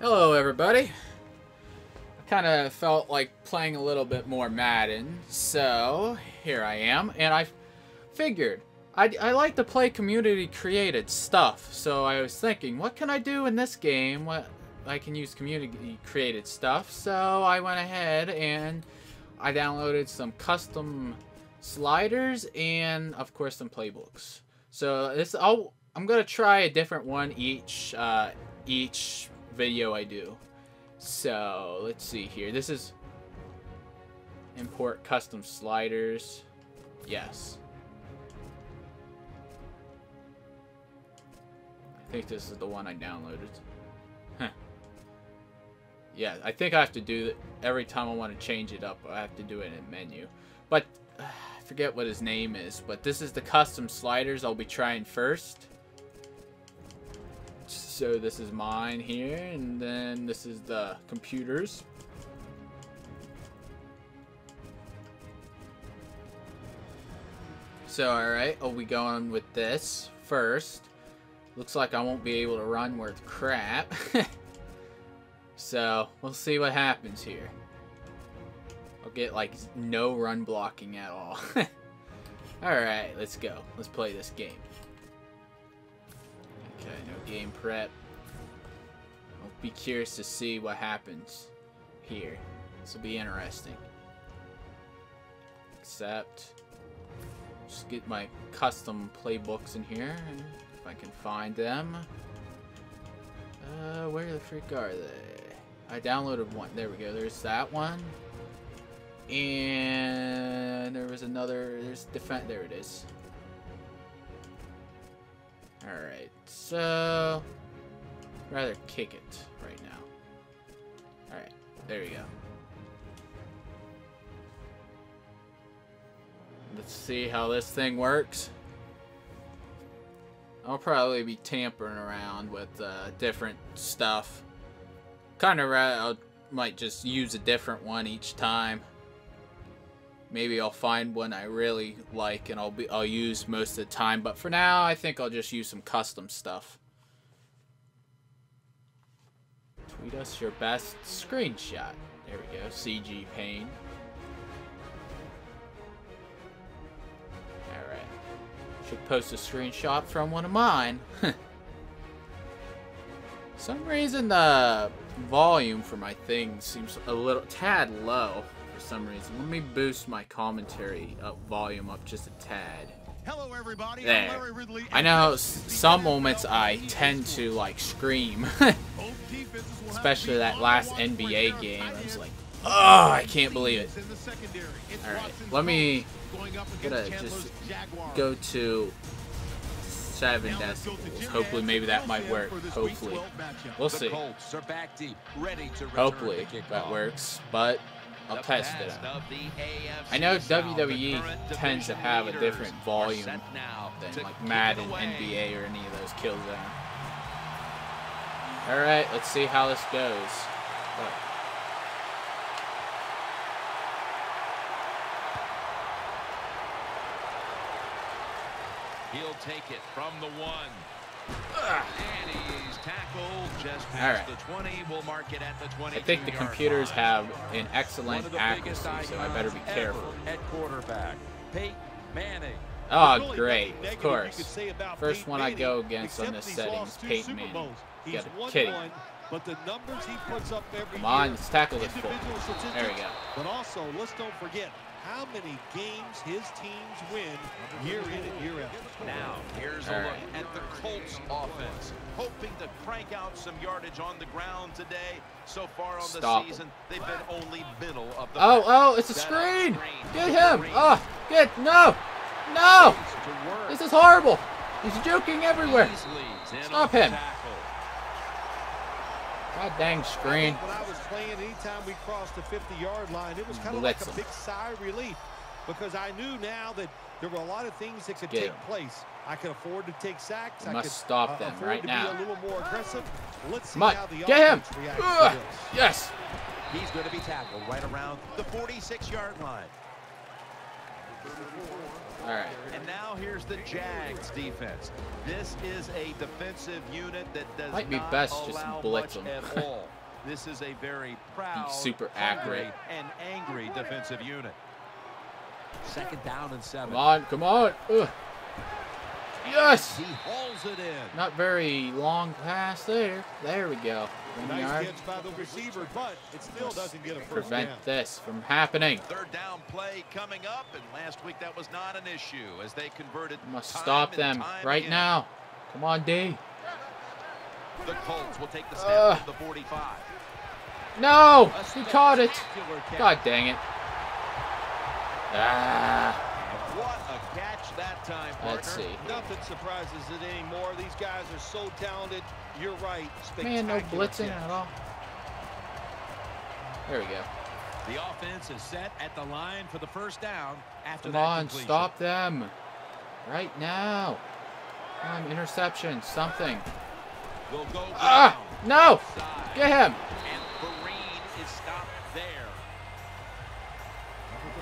Hello, everybody. I kind of felt like playing a little bit more Madden, so here I am, and I figured I, I like to play community-created stuff, so I was thinking, what can I do in this game? What I can use community-created stuff, so I went ahead and I downloaded some custom sliders and, of course, some playbooks. So this, I'll, I'm gonna try a different one each uh, each video I do. So, let's see here. This is import custom sliders. Yes. I think this is the one I downloaded. Huh. Yeah, I think I have to do it every time I want to change it up. I have to do it in menu. But, uh, I forget what his name is. But this is the custom sliders I'll be trying first so this is mine here, and then this is the computers. So, alright, oh, I'll be going with this first. Looks like I won't be able to run worth crap. so, we'll see what happens here. I'll get, like, no run blocking at all. Alright, let's go. Let's play this game. Okay, no game prep. I'll be curious to see what happens here. This will be interesting. Except, Just get my custom playbooks in here, if I can find them. Uh, where the freak are they? I downloaded one. There we go. There's that one. And there was another. There's defense. There it is. Alright, so... Rather kick it right now. Alright, there we go. Let's see how this thing works. I'll probably be tampering around with uh, different stuff. Kind of, I might just use a different one each time maybe I'll find one I really like and I'll be I'll use most of the time. But for now, I think I'll just use some custom stuff. Tweet us your best screenshot. There we go, CG Pain. Alright. Should post a screenshot from one of mine. some reason the volume for my thing seems a little tad low for some reason. Let me boost my commentary up volume up just a tad. Hello, everybody. There. I know some moments I tend to like scream, especially that last NBA game. I was like, oh, I can't believe it. All right, let me gonna just go to seven decibels. Hopefully, maybe that might work. Hopefully, we'll see. Hopefully that works, but I'll test it out. I know WWE tends to have a different volume than like Madden, NBA, or any of those kill zone. Alright, let's see how this goes. Look. He'll take it from the one. And he's tackled just past right. the 20. We'll mark it at the 20. I think the computers have an excellent accuracy, so I better be careful. At quarterback, Peyton Manning. Oh, great. Of course. First one I go against on this setting is Peyton Manning. You gotta kidding. But the numbers he puts up every Come on, let's tackle this statistics, There we go. But also, let's don't forget how many games his teams win year in and year out. Now, here's a All look right. at the Colts offense. Hoping to crank out some yardage on the ground today. So far on the Stop him. season, they've been only middle of the Oh, oh, it's a screen! screen. Get him! Oh, get, no! No! This is horrible! He's joking everywhere! Stop him. Tackle. God dang screen. when I was playing, anytime we crossed the 50-yard line, it was kind of Blitz like a big sigh of relief because I knew now that there were a lot of things that could Get take him. place. I could afford to take sacks. We I must could stop uh, them afford right now. be a little more aggressive. Let's see Come how the get him! offense reacts Ugh, to this. yes! He's going to be tackled right around the 46-yard line. All right. And now here's the Jags defense. This is a defensive unit that does Might be not best just blitz much 'em. at all. This is a very proud, super hungry, accurate. and angry defensive unit. Second down and seven. Come on, come on. Ugh. Yes. He hauls it in. Not very long pass there. There we go. Nice yard. catch by the receiver, but it still doesn't get a first Prevent down. this from happening. Third down play coming up, and last week that was not an issue as they converted. Must stop them right now. Come on, D. The Colts will take the snap at the 45. No! He caught it. God dang it. Ah. What a catch that time, partner. Let's see. Nothing surprises it anymore. These guys are so talented. You're right. Man, no blitzing catch. at all. There we go. The offense is set at the line for the first down after Come that on, completion. stop them. Right now. Come on, interception, something. Will go Ah! No! Get him! And Vereen is stopped there.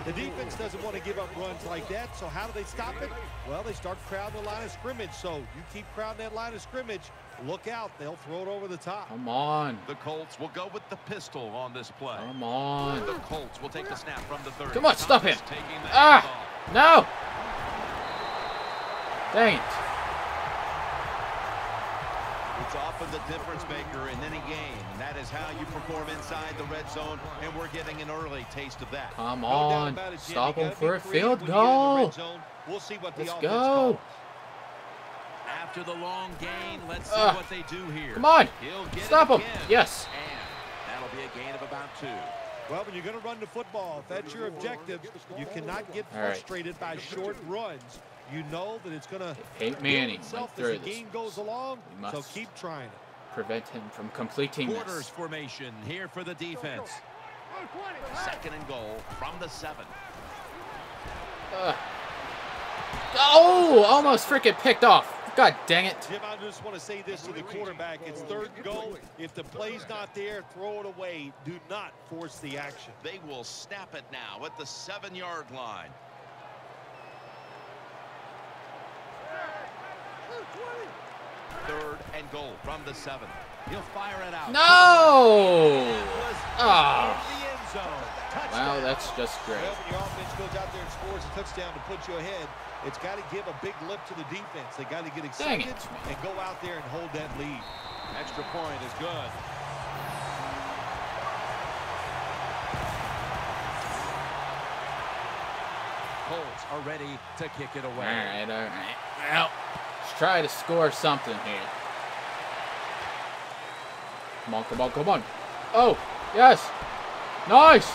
The defense doesn't want to give up runs like that, so how do they stop it? Well, they start crowding the line of scrimmage, so you keep crowding that line of scrimmage, look out, they'll throw it over the top. Come on. The Colts will go with the pistol on this play. Come on. The Colts will take the snap from the third. Come on, stop Thomas him. Ah! handoff. No! Dang it. It's often the difference maker in any game, and that is how you perform inside the red zone, and we're getting an early taste of that. Come No doubt on. about it, Stop him for a field when you get in the goal. We'll see what Let's offense go. calls. After the long gain, let's see Ugh. what they do here. Come on. Stop him. Yes. And that'll be a gain of about two. Well, when you're going to run the football, if that's your objective, you cannot get All right. frustrated by short runs. You know that it's going to Peyton Manning itself went as through the this. game goes along. We So must keep trying it. prevent him from completing Quarters this. formation here for the defense. Second and goal from the seven. Ugh. Oh, almost freaking picked off. God dang it. Jim, I just want to say this to the quarterback. It's third goal. If the play's not there, throw it away. Do not force the action. They will snap it now at the seven-yard line. Third and goal from the seven. He'll fire it out. No! Was ah. in the. Wow, that's just great. Well, when your offense goes out there and scores a touchdown to put you ahead, it's got to give a big lift to the defense. They got to get excited it, and go out there and hold that lead. Extra point is good. Colts are ready to kick it away. All right, all right. Well, let's try to score something here. Come on, come on, come on. Oh, yes. Nice.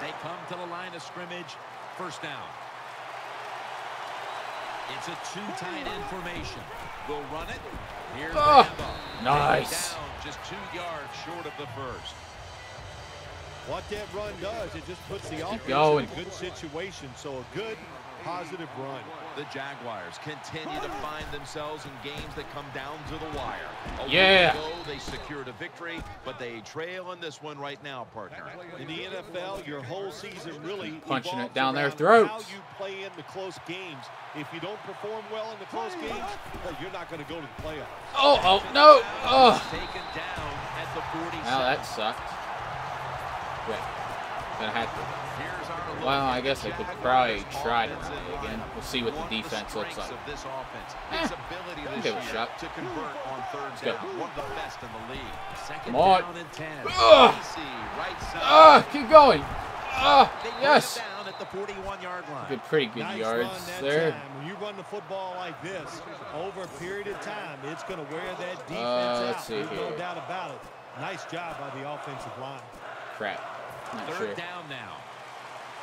They come to the line of scrimmage. First down. It's a two tight end formation. They'll run it. Here's the Oh, handoff. nice. Down just two yards short of the first. What that run does, it just puts the offense going. in a good situation. So a good, positive run. The Jaguars continue to find themselves in games that come down to the wire. A Yeah. ago, they secured a victory, but they trail in this one right now, partner. In the NFL, your whole season really Punching it down their throats. How you play in the close games. If you don't perform well in the close games, well, uh, you're not going to go to the playoffs. Oh, oh, no. Oh. Taken down at the 47. Well, that sucked. Wait. Gonna have to. Here's our look Well, I guess I could probably try to offensive play again. We'll see what the defense looks like. Of this offense, Eh, its ability don't this a year shot. to convert on third Let's go. down. One of the best in the league. Second Come on. down and 10. Ugh. Right side. Ah, keep going. Ah, yes. at the 41-yard line. Good, pretty good nice yards there. time. When you run the football like this, over a period of time, it's going to wear that defense Uh, let's out. see There's no here. doubt about it. Nice job by the offensive line. Crap. Not Third sure. down now.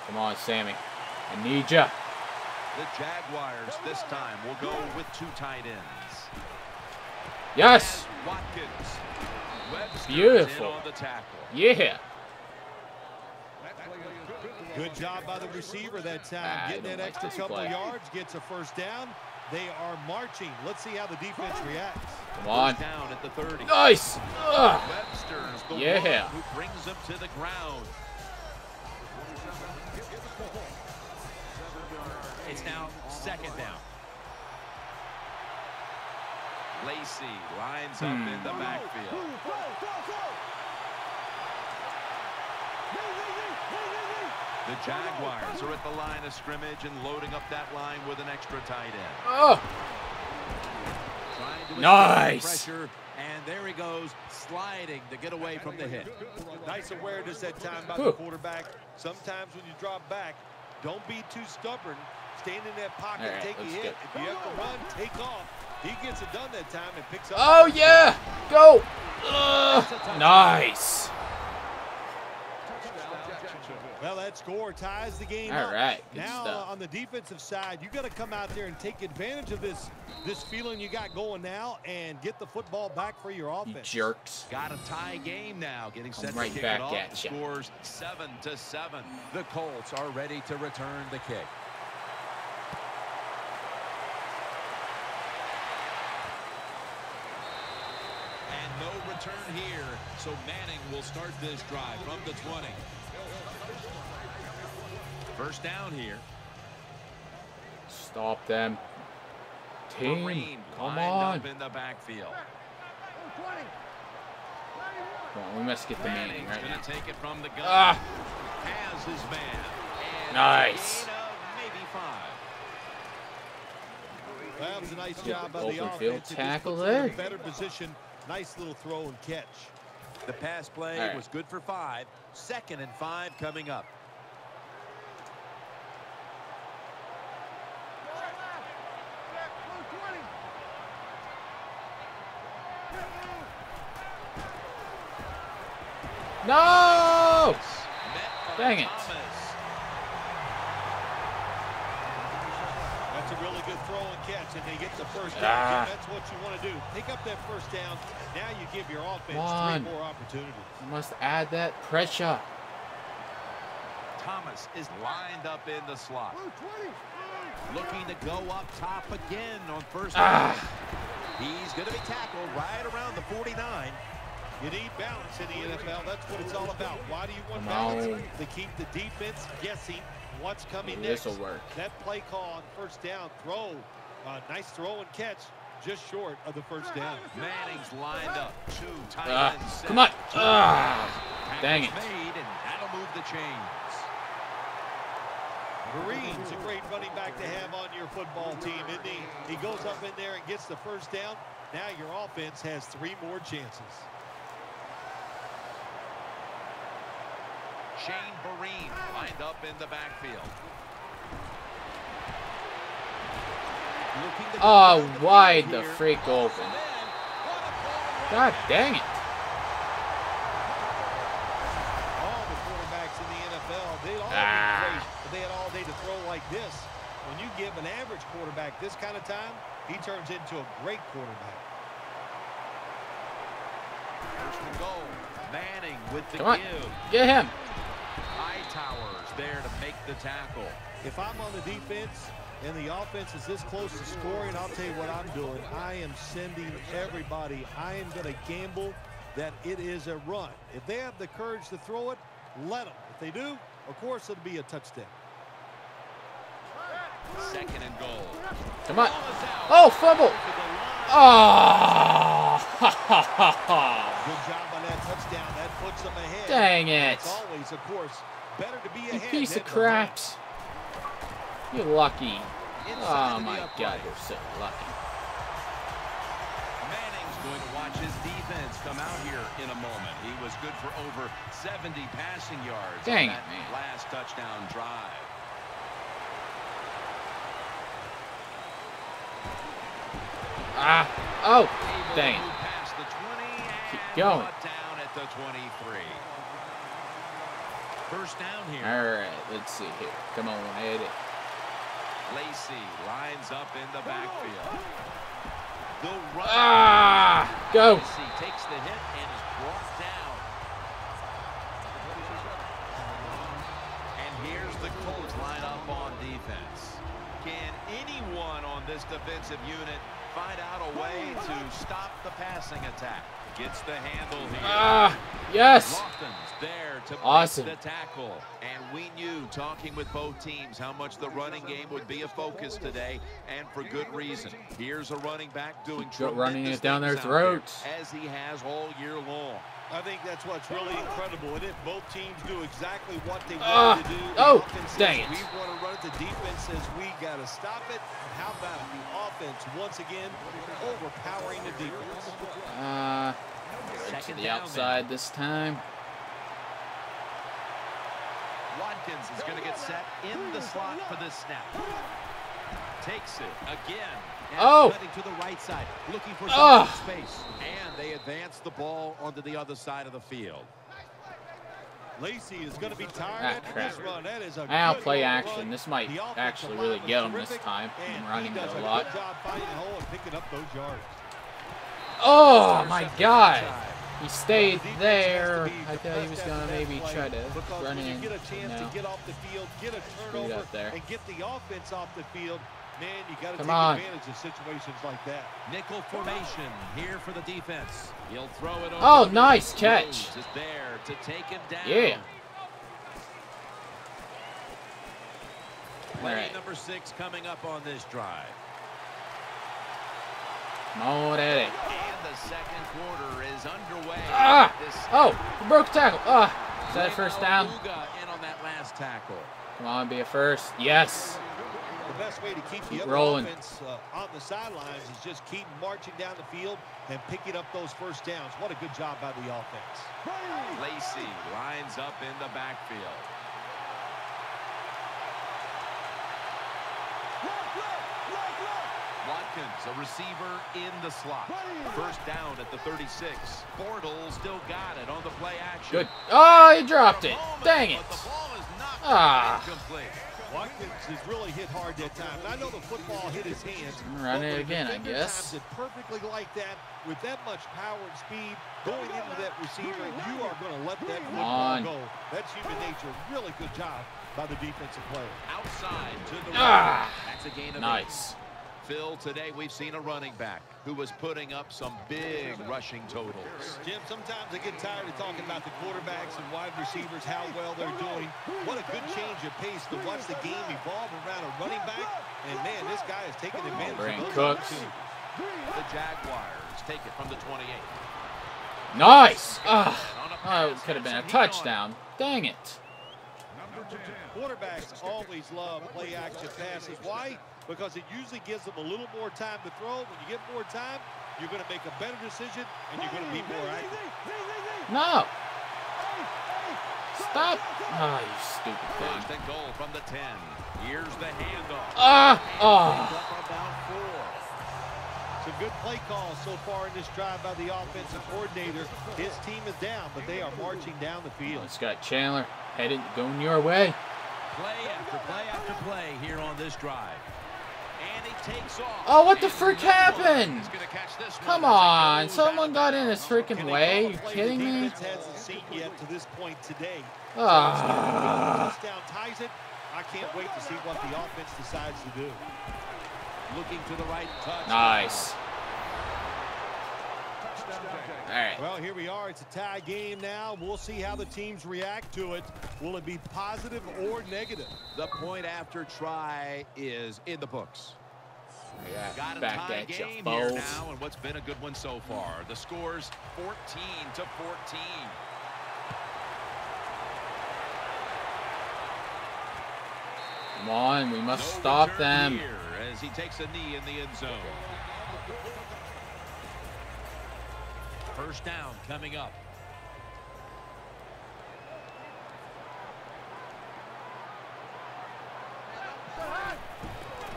Come on, Sammy. I need ya. The Jaguars this time will go with two tight ends. Yes. Watkins. Beautiful. the. Yeah. Good job by the receiver that time. Ah, Getting that like extra couple play. yards, gets a first down. They are marching. Let's see how the defense reacts. Come on. Down at the 30. Nice. Ugh. Webster's the Yeah. one who brings them to the ground. It's now second down. Lacy lines up Hmm. in the backfield. The Jaguars are at the line of scrimmage and loading up that line with an extra tight end. Oh, Trying to escape the Nice. Pressure, and there he goes, sliding to get away from the hit. Nice awareness that time by Whew. the quarterback. Sometimes when you drop back, don't be too stubborn. Stand in that pocket, All right, take a let's hit. get- If you have to run, take off. He gets it done that time and picks up. oh yeah, go. Ugh, nice. Well, that score ties the game All up. right, good now stuff. uh, on the defensive side, you got to come out there and take advantage of this this feeling you got going now and get the football back for your You offense. jerks. Got a tie game now, getting set I'm to right kick back it off. at The ya. Scores seven to seven. The Colts are ready to return the kick. And no return here, so Manning will start this drive from the 20. First down here. Stop them. Team, Marine come on. up in the backfield. Come on, we must get the meaning Manning's right going now. take it from the gun. Ah, Has his man. Nice. a gain of maybe five. That was a nice job by the offense. field tackle puts them in a there. better position. Nice little throw and catch. The pass play All right. was good for five. Second and five coming up. no! Dang it. Thomas. That's a really good throw and catch, and they get the first down. Ah. That's what you want to do. Pick up that first down. Now you give your offense One. three more opportunities. We must add that pressure. Thomas is lined up in the slot. Looking to go up top again on first Ah. down. He's going to be tackled right around the 49. You need balance in the NFL. That's what it's all about. Why do you want Come balance? on. To keep the defense guessing what's coming Maybe next. this'll work. That play call on first down, throw, uh, nice throw and catch, just short of the first down. Manning's lined up. Two tight ends come on. Two Ah, dang it. Made, and that'll move the chains. Marines, a great running back to have on your football team, isn't he? He goes up in there and gets the first down. Now your offense has three more chances. Shane Vereen lined up in the backfield. Looking to go Oh, down the wide the here. freak open. Man, what a ball God dang it. All the quarterbacks in the NFL, they'd all Ah. be they had all day to throw like this. When you give an average quarterback this kind of time, he turns into a great quarterback. First and goal. Manning with the Come on. give. Get him. Hightowers there to make the tackle. If I'm on the defense and the offense is this close to scoring, I'll tell you what I'm doing. I am sending everybody. I am going to gamble that it is a run. If they have the courage to throw it, let them. If they do, of course it'll be a touchdown. Second and goal. Come on. Ball is out. Oh, fumble. To. Oh, ha, ha, ha, ha. Good job on that touchdown. That puts them ahead. Dang it. It's always, of course, better to be You piece of craps. You're lucky. Inside Oh my god, you're so lucky. Manning's going to watch his defense come out here in a moment. He was good for over 70 passing yards Dang on that man. last touchdown drive. Ah. Oh, dang to it. move past the 20 Keep going. brought down at the 23. First down here. All right, let's see here. Come on, hit it. Lacy lines up in the backfield. The run. Ah, go. Lacy takes the hit and is brought down. And here's the Colts line up on defense. Can anyone on this defensive unit find out a way to stop the passing attack? Gets the handle here. Ah, yes. Lofton's there to Awesome. the tackle. And we knew, talking with both teams, how much the running game would be a focus today, and for good reason. Here's a running back doing running it down their there, throats. as he has all year long. I think that's what's really incredible. And if both teams do exactly what they Ah, want to do, oh, offense says, dang it. we want to run it. The defense says we got to stop it. How about the offense once again overpowering the defense? Uh, to the outside this time. Watkins is going to get set in the slot for this snap. Takes it again. Oh. To the right side, looking for some space. And they advance the ball onto the other side of the field. Lacy is going to be tired Ah, after crap. this run. That is a I'll play action. run. This might actually really get him this time. and I'm running does a a lot. good job finding the hole and picking up those yards. Oh my god. He stayed The defense has to there. I thought he was gonna maybe try to run in. get a chance No. to get off the field, get a turnover, there. and get the offense off the field, man, you got to Come take on. advantage of situations like that. Nickel formation here for the defense. He'll throw it over. Oh, nice catch. Is there to take him down. Yeah. Play Alright. number six coming up on this drive. Come on, Eddie. And the second quarter is underway. Ah! Oh, he broke the tackle. Ah, is that a first down? In on that last tackle. Come on, be a first. Yes. The best way to keep the other rolling. offense uh, on the sidelines is just keep marching down the field and picking up those first downs. What a good job by the offense. Lacy lines up in the backfield. Watkins, a receiver in the slot. First down at the 36. Bortles still got it on the play action. Good. Oh, he dropped it. Dang it. But the ball is knocked Ah. incomplete. Watkins has really hit hard that time. And I know the football hit his hands. Run it again, I guess. times it perfectly like that with that much power and speed going into that receiver. You are going to let that football go. That's human nature. Really good job by the defensive player. Outside to the Ah. right. That's a gain of eight. Nice. Phil, today we've seen a running back who was putting up some big rushing totals. Jim, sometimes I get tired of talking about the quarterbacks and wide receivers, how well they're doing. What a good change of pace to watch the game evolve around a running back. And, man, this guy is taking advantage Brandin of those Cooks. opportunities. The Jaguars take it from the 28. Nice. Ah, on a oh, it could have been a Henson Heat on it. touchdown. Dang it. Quarterbacks always love play action passes. Why? Because it usually gives them a little more time to throw. When you get more time, you're going to make a better decision and you're going to be more accurate. No. Stop. Ah, you stupid First thing. and goal from the 10. Here's the handoff. Ah. Picked Oh. up about. Some good play calls so far in this drive by the offensive coordinator. His team is down, but they are marching down the field. It's got Chandler headed going your way. Play after play after play here on this drive. And he takes off. Oh, what the And frick happened? is gonna catch this one Come on, someone got in his freaking way. call a You play kidding me? defense hasn't seen yet to this point today. Ah. Touchdown ties it. I can't wait to see what the offense decides to do. Looking to the right touch. Nice. All right. Well, here we are. It's a tie game now. We'll see how the teams react to it. Will it be positive or negative? The point after try is in the books. Got a Back tie at ya, game here now, and what's been a good one so far. The score's 14 to 14. Come on, we must No stop them. Here as he takes a knee in the end zone. First down coming up.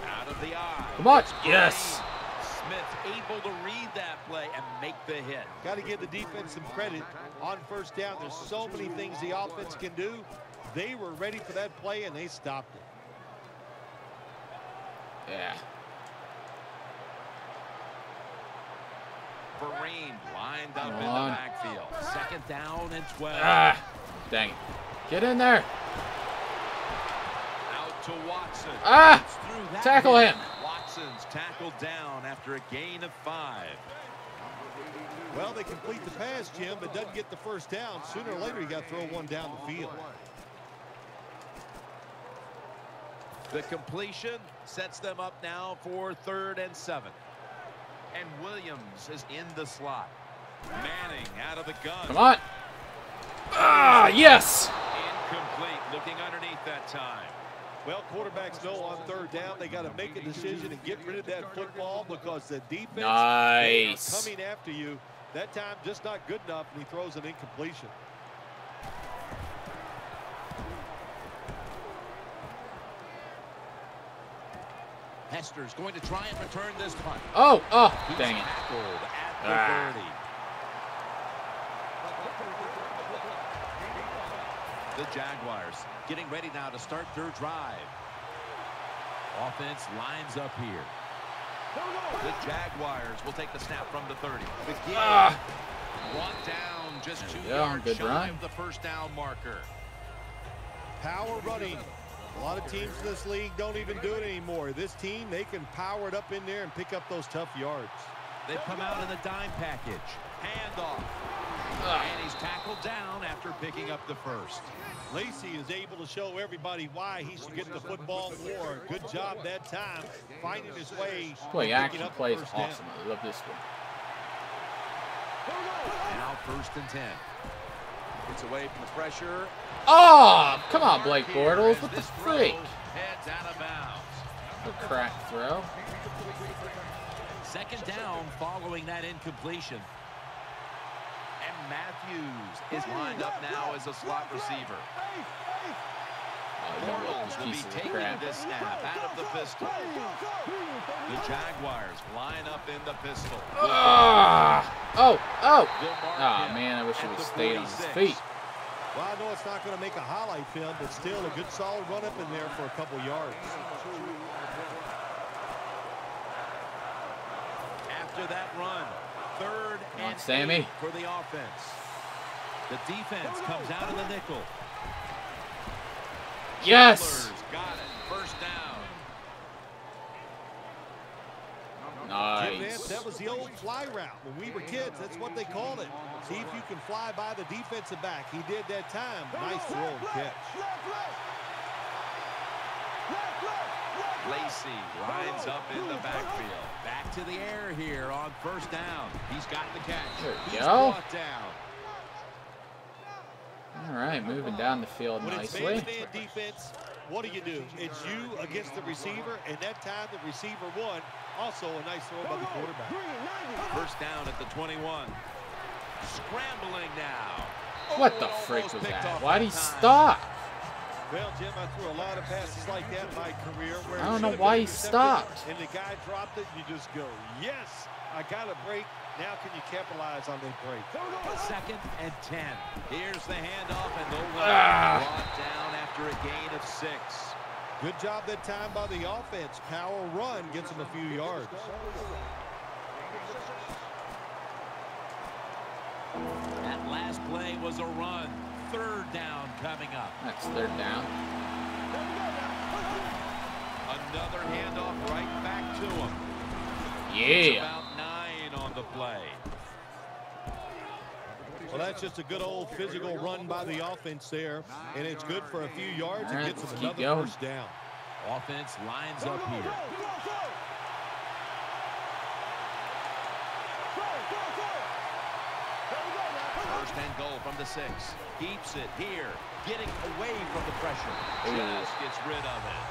Out of the eye. Come on. It's Yes. Smith able to read that play and make the hit. Got to give the defense some credit. On first down, there's so many things the offense can do. They were ready for that play, and they stopped it. Yeah. Vereen lined up Come in on. the backfield. Second down and 12. Ah. Dang it. Get in there. Out to Watson. Ah. Gets through that Tackle hit. him. Watson's tackled down after a gain of five. Well, they complete the pass, Jim, but doesn't get the first down. Sooner or later, you got to throw one down the field. The completion sets them up now for third and seven. And Williams is in the slot. Manning out of the gun. Come on. Ah, yes. Incomplete. Looking underneath that time. Well, quarterbacks know on third down they got to make a decision and get rid of that football because the defense nice. coming after you. That time just not good enough, and he throws an incompletion. Hester's going to try and return this punt. Oh, oh, dang it. at the Ah. The Jaguars getting ready now to start their drive. Offense lines up here. The Jaguars will take the snap from the 30. Begin. Ah. Brought down just two we go. yards Good shy run. of the first down marker. Power running. A lot of teams in this league don't even do it anymore. This team, they can power it up in there and pick up those tough yards. They've come out in the dime package. Handoff. And he's tackled down after picking up the first. Lacy is able to show everybody why he should get the football more. Good job that time, finding his way. Play action picking up the plays awesome. I love this one. Now first and 10. Gets away from the pressure. Oh, come on, Blake Bortles. What the freak? Heads out of bounds. Good crack throw. Second down following that incompletion. And Matthews is lined up now as a slot receiver. Oh, you know what, Bortles will be taking this snap out of the pistol. The Jaguars line up in the pistol. Ah! Oh, oh. Oh, man, I wish he would the stayed on his 46. feet. Well, I know it's not going to make a highlight film, but still a good solid run up in there for a couple yards. After that run, third Come on, and Sammy. for the offense. The defense comes out of the nickel. Yes. Got it. First down. Jim Nantz, Nice. that was the old fly route. When we were kids, that's what they called it. See if you can fly by the defensive back. He did that time. Nice throw and catch. Lacy lines up in the backfield. Back to the air here on first down. He's got the catch. There we He's go. down. All right, moving down the field When nicely. man-to-man defense, what do you do? It's you against the receiver, and that time the receiver won. Also a nice throw by the quarterback. First down at the 21. Scrambling now. What the Oh, freak was that? Why'd he stop? Well, Jim, I threw a lot of passes like that in my career. Where I don't know why he stopped. And the guy dropped it, you just go, yes, I got a break. Now can you capitalize on that break? Second and 10. Here's the handoff, and they'll run. Ah. Brought down after a gain of six. Good job that time by the offense. Power run gets him a few yards. That last play was a run. Third down coming up. That's third down. Another handoff right back to him. It's Yeah. about nine on the play. Well, that's just a good old physical run by the offense there. And it's good for a few yards. All It gets them keep another going. first down. Offense lines up here. First and goal from the six. Keeps it here. Getting away from the pressure. Just gets rid of it.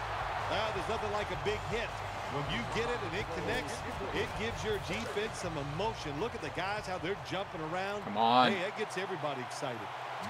Ah, there's nothing like a big hit. When you get it and it connects, it gives your defense some emotion. Look at the guys, how they're jumping around. Come on. Hey, that gets everybody excited.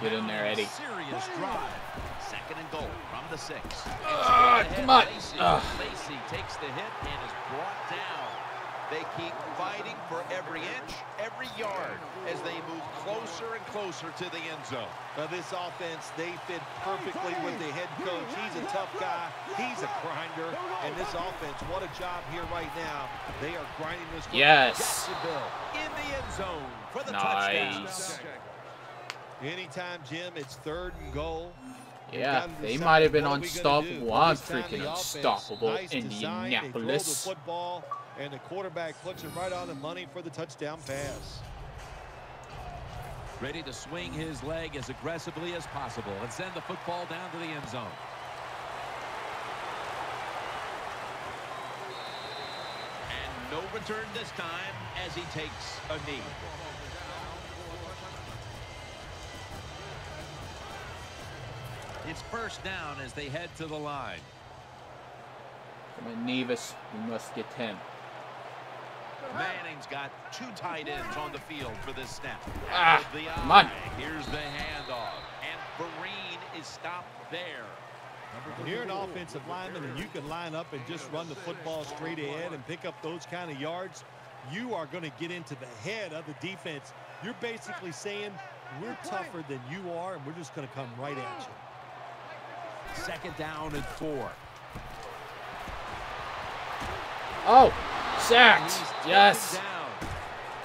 Get in there, Eddie. Serious drive. Second and goal from the six. Ahead, come on. Lacy. Ah. Lacy takes the hit and is brought down. They keep fighting for every inch, every yard as they move closer and closer to the end zone. Now, this offense, they fit perfectly with the head coach. He's a tough guy. He's a grinder. And this offense, what a job here right now. They are grinding this one. Yes. Jacksonville in the end zone for the touchdown. Nice. Anytime, Jim, it's third and goal. Yeah, they might have been what are we gonna do. unstoppable. I'm freaking offense, unstoppable. nice design, They throw the Indianapolis. football, and the quarterback puts it right on the money for the touchdown pass. Ready to swing his leg as aggressively as possible and send the football down to the end zone. And no return this time as he takes a knee. It's first down as they head to the line. Come on, Nevis. We must get him. Manning's got two tight ends on the field for this snap. Ah, the come on. Here's the handoff. And Vereen is stopped there. When you're an offensive lineman and you can line up and just run the football straight ahead and pick up those kind of yards, you are going to get into the head of the defense. You're basically saying, we're tougher than you are, and we're just going to come right at you. Second down and four. Oh, sacked. He's Yes. down.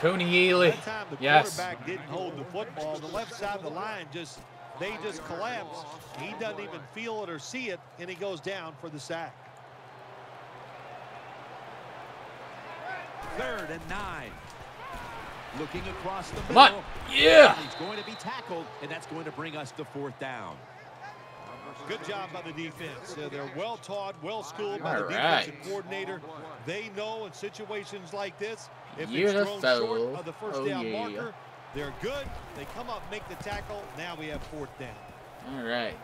Kony Ealy. That time the Yes. quarterback didn't hold the football. The left side of the line just, they just collapse. He doesn't even feel it or see it, and he goes down for the sack. Third and nine. Looking across the Come on. Yeah. He's going to be tackled, and that's going to bring us to fourth down. Good job by the defense. Uh, they're well taught, well schooled by the All defensive coordinator. They know in situations like this, if it's Beautiful. thrown short of the first Oh, down yeah. marker, they're good. They come up, make the tackle. Now we have fourth down. All right.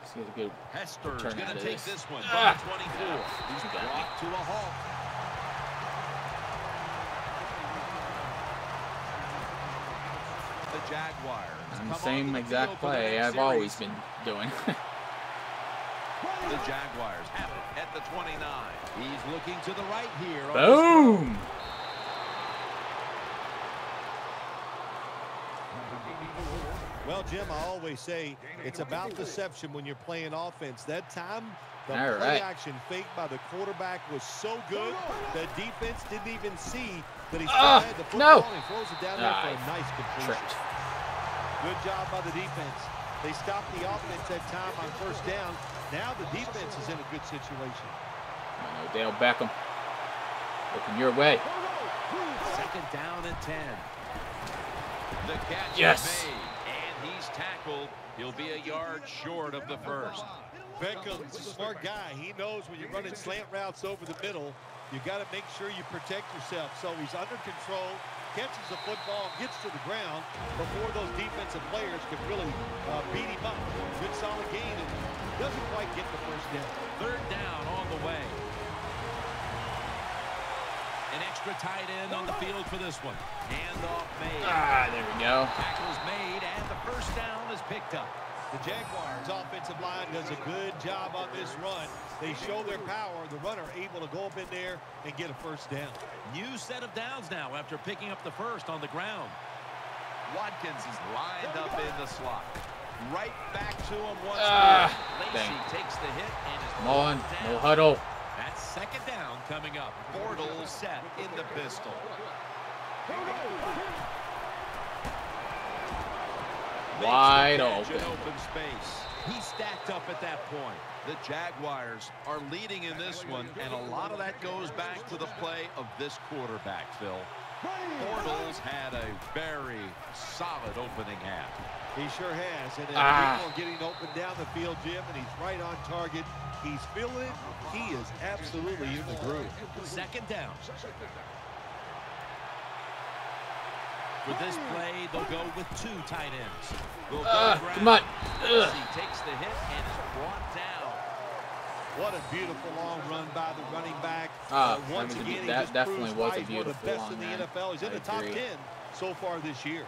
Let's get a good. Hester's Turn going out to of take this. this one Ah. 24. He's brought to a halt. The Jaguars. I'm the same exact field the play I've always been doing. The Jaguars have it at the 29. He's looking to the right here. on this throw. Boom. Well, Jim, I always say it's about deception when you're playing offense. That time, the All play right. action fake by the quarterback was so good, the defense didn't even see that he still Ah, had the no. football. and throws it down there for Ah, a nice completion. Tripped. Good job by the defense. They stopped the offense that time on first down. Now the defense is in a good situation. Come on, Odell Beckham. Looking your way. Second down and 10. The catch Yes. is made, and he's tackled. He'll be a yard short of the first. Beckham's a smart guy. He knows when you're running slant routes over the middle, you got to make sure you protect yourself. So he's under control, catches the football, gets to the ground before those defensive players can really uh, beat him up. Good solid gain and doesn't quite get the first down. Third down on the way. An extra tight end on the field for this one. Handoff made. Ah, there we go. Tackle's made, and the first down is picked up. The Jaguars offensive line does a good job on this run. They show their power. The runner able to go up in there and get a first down. New set of downs now after picking up the first on the ground. Watkins is lined up in the slot. Right back to him once Ah, more. Lacy dang. takes the hit and is Come on. brought No huddle. That's second down coming up. Bortles set in the pistol. Wide open. open space. He's stacked up at that point. The Jaguars are leading in this one, and a lot of that goes back to the play of this quarterback, Phil. Bortles had a very solid opening half. He sure has. And then Ah. people getting open down the field, Jim, and he's right on target. He's feeling it. He is absolutely in the groove. Second down. For this play, they'll go with two tight ends. They'll go Ah, come on. Ugh. He takes the hit and is brought down. What a beautiful long run by the running back. Ah, Uh, once that was a- again, he that just definitely proves was why a he's one of the best long in the run. NFL. He's in I the top agree. 10 so far this year.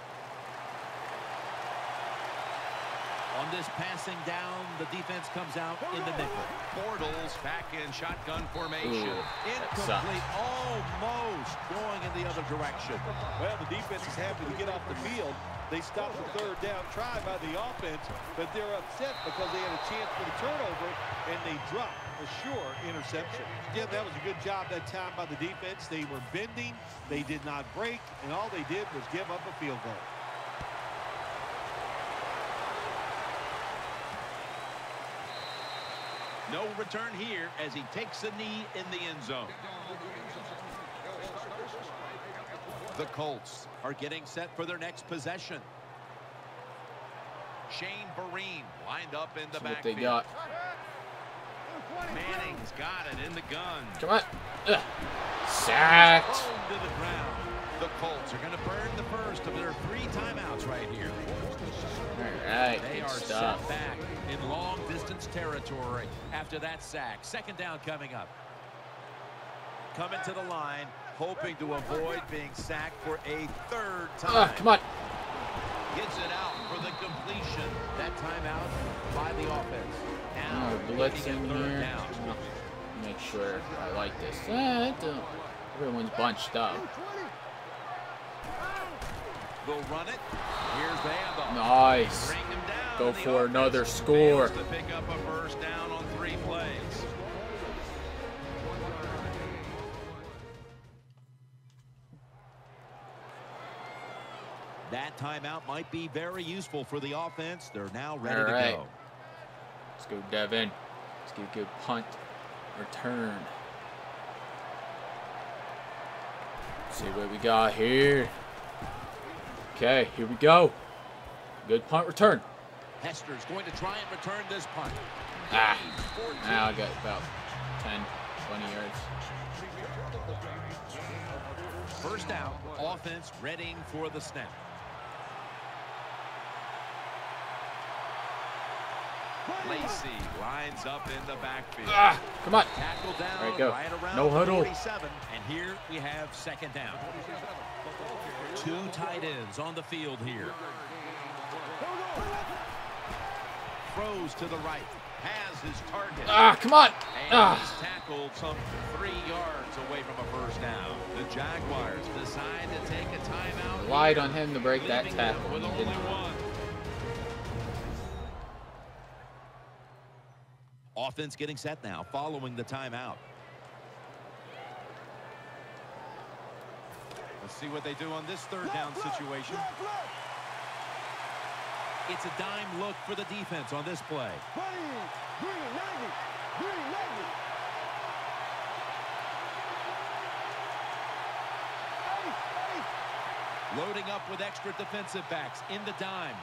On this passing down, the defense comes out in the nickel. Bortles back in shotgun formation. Ooh. Incomplete, almost going in the other direction. Well, the defense is happy to get off the field. They stopped the third down try by the offense, but they're upset because they had a chance for the turnover, and they dropped a sure interception. Yeah, that was a good job that time by the defense. They were bending, they did not break, and all they did was give up a field goal. No return here as he takes a knee in the end zone. The Colts are getting set for their next possession. Shane Vereen lined up in the backfield. they got. Manning's got it in the gun. Come on. Ugh. Sacked. The Colts are going to burn the first of their three timeouts right here. All right, They good are stuff. set back in long distance territory after that sack. Second down coming up. Coming to the line, hoping to avoid being sacked for a third time. Come on. Gets it out for the completion. That timeout by the offense. Now Oh, at here. down. Make sure I like this. Eh, everyone's bunched up. They'll run it. Here's. Nice. Bring him down. Go for another score. To pick up a first down on three plays. That timeout might be very useful for the offense. They're now ready All to right. go. Let's go, Devin. Let's get a good punt return. See what we got here. Okay, here we go. Good punt return. Hester's going to try and return this punt. Ah, now I got about 10, 20 yards. First out, offense readying for the snap. Lacy lines up in the backfield. Ah, come on. Tackle down There you go. right No huddle. And here we have second down. Two tight ends on the field here. Throws to the right. Has his target. Ah, come on. Ah. he's tackled some three yards away from a first down. The Jaguars decide to take a timeout. Relied on him to break that tackle. With only one. Offense getting set now following the timeout. Let's see what they do on this third down situation. It's a dime look for the defense on this play. Loading up with extra defensive backs in the dime.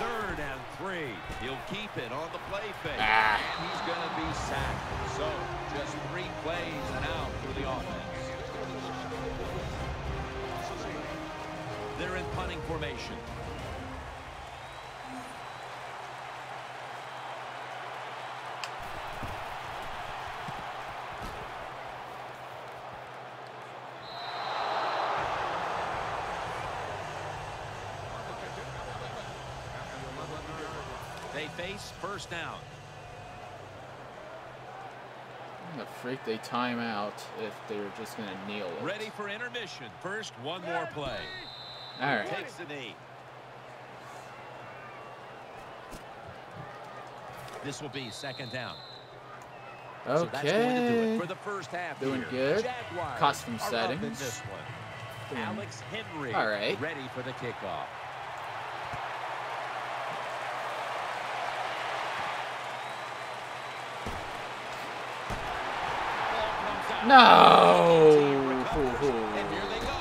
Third and three. He'll keep it on the play fake. Ah. And he's going to be sacked. So just three plays and out for the offense. In punting formation. They face first down. The freak they time out if they're just going to kneel it. Ready for intermission. First, one more play. All right. Takes the knee. This will be second down. Okay. So that's going to do it for the first half Doing here. good. Jaguars Custom are up in settings. Alex Henry All right. ready for the kickoff. Ball comes out. No. Team recovers, Hoo, hoo. And here they go.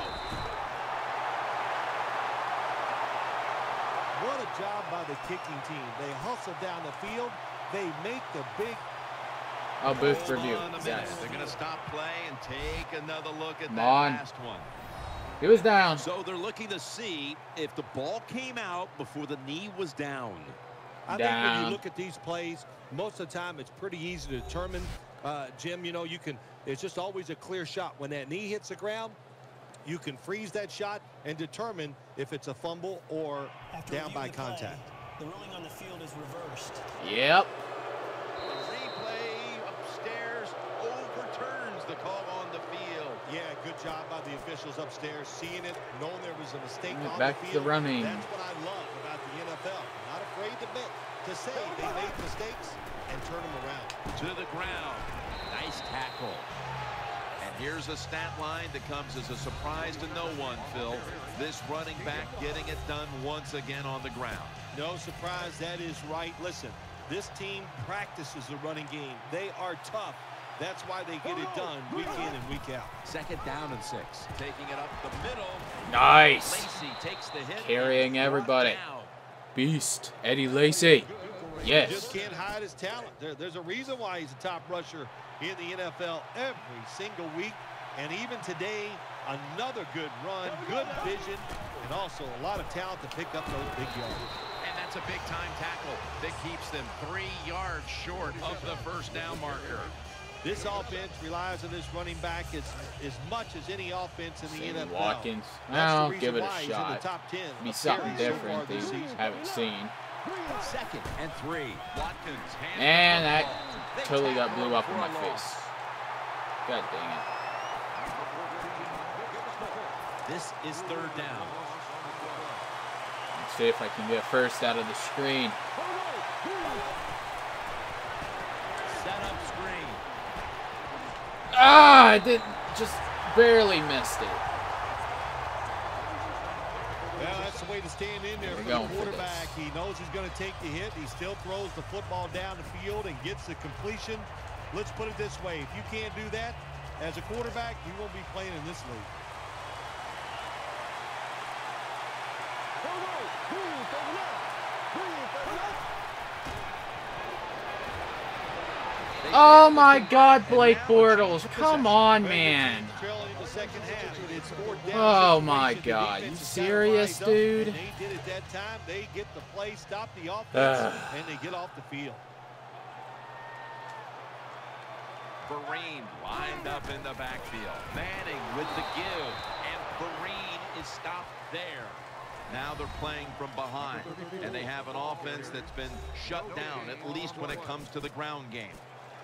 What a job by the kicking team. They hustle down the field. They make the big I'll booth Hold review. on a minute. Yes. They're going to stop play and take another look at Come that on. last one. He was down. So they're looking to see if the ball came out before the knee was down. I think when you look at these plays, most of the time it's pretty easy to determine. Uh, Jim, you know, you can, it's just always a clear shot. When that knee hits the ground, you can freeze that shot and determine if it's a fumble or After down by reviewing the play, contact. The ruling on the field is reversed. Yep. The replay upstairs overturns the call on the field. Yeah, good job by the officials upstairs, seeing it, knowing there was a mistake on back the to the running. That's what I love about the NFL. Not afraid to admit, to say they made mistakes and turn them around. To the ground. Nice tackle. And here's a stat line that comes as a surprise to no one, Phil. This running back getting it done once again on the ground. No surprise, that is right. Listen, this team practices the running game. They are tough. That's why they get it done week in and week out. Second down and six. Taking it up the middle. Nice. Lacy takes the hit. Carrying everybody. Down. Beast. Eddie Lacy. Yes. Just can't hide his talent. There, there's a reason why he's a top rusher in the NFL every single week. And even today, another good run, good vision, and also a lot of talent to pick up those big yards. And that's a big-time tackle that keeps them three yards short of the first down marker. This offense relies on this running back as, as much as any offense in the Sammy NFL. Watkins. That's the give it a he's in the shot. top 10 Be something carries so different they haven't seen. Second and three. Watkins And that totally got blew up in my face. God dang it. This is third down. See if I can get first out of the screen. Set up screen. Ah, I did just barely missed it. Well, that's the way to stand in there We're for the going for quarterback. He knows he's going to take the hit. He still throws the football down the field and gets the completion. Let's put it this way. If you can't do that, as a quarterback, you won't be playing in this league. Oh my God, Blake Bortles! Come on, man. Oh my God, you serious, dude? and They did it that time. They get the play, stop the offense, and they get off the field. Vereen lined up in the backfield. Manning with the give. And Vereen is stopped there. Now they're playing from behind. And they have an offense that's been shut down, at least when it comes to the ground game.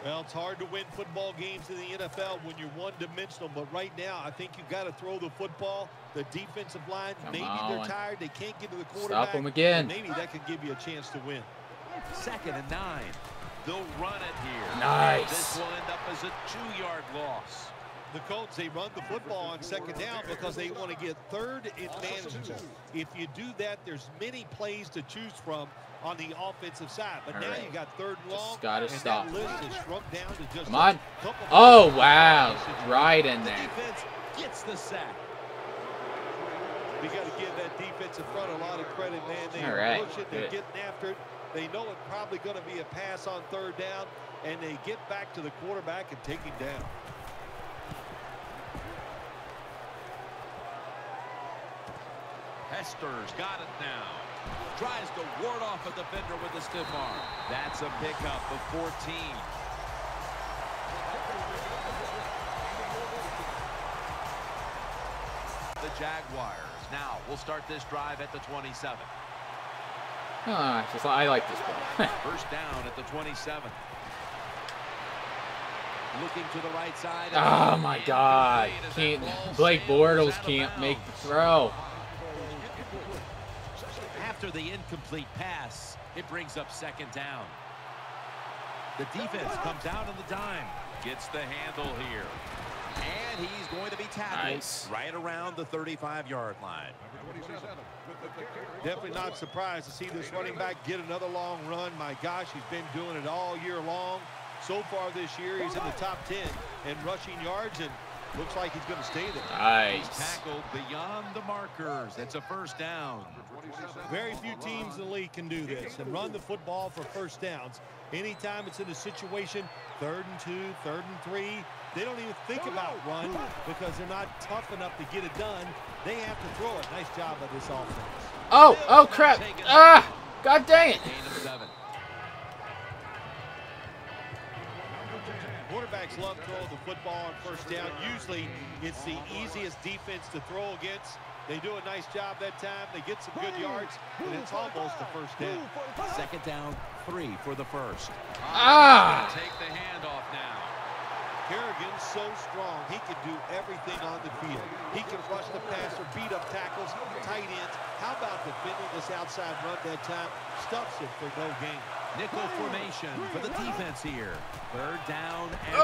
Well, it's hard to win football games in the NFL when you're one-dimensional, but right now, I think you've got to throw the football. The defensive line, Come maybe on. they're tired. They can't get to the quarterback. Stop them again. Maybe that could give you a chance to win. Second and nine. They'll run it here. Nice. This will end up as a two-yard loss. The Colts, they run the football on second down because they want to get third and manageable. If you do that, there's many plays to choose from on the offensive side. But All now right. you got third and long, Just gotta and stop. that list is down to just Come on. Oh, wow. Right in The there. defense gets the sack. We got to give that defensive front a lot of credit, man. They All are right, pushing, they're good. getting after it. They know it's probably going to be a pass on third down, and they get back to the quarterback and take him down. Hester's got it now. Tries to ward off a defender with a stiff arm. That's a pickup of 14. The Jaguars now will start this drive at the 27. Ah, just I like this ball. First down at the 27. Looking to the right side. oh my God! Can't Blake Bortles can't make the throw. After the incomplete pass, it brings up second down. The defense comes out on the dime. Gets the handle here. And he's going to be tackled Nice. right around the 35-yard line. Definitely not surprised to see this running back get another long run. My gosh, he's been doing it all year long. So far this year, he's in the top 10 in rushing yards, and looks like he's going to stay there. He's Nice. tackled beyond the markers. That's a first down. Very few teams in the league can do this and run the football for first downs. Anytime it's in a situation, third and two, third and three, they don't even think about run because they're not tough enough to get it done. They have to throw it. Nice job by this offense. Oh, oh crap! Ah! God dang it! Quarterbacks love throwing the football on first down. Usually, it's the easiest defense to throw against. They do a nice job that time. They get some good yards, and it's almost the first down. Second down, three for the first. Ah! Take the handoff now. Kerrigan's so strong, he can do everything on the field. He can rush the passer, beat up tackles, tight ends. How about defending this outside run that time? Stuffs it for no gain. Nickel formation for the defense here. Third down and three.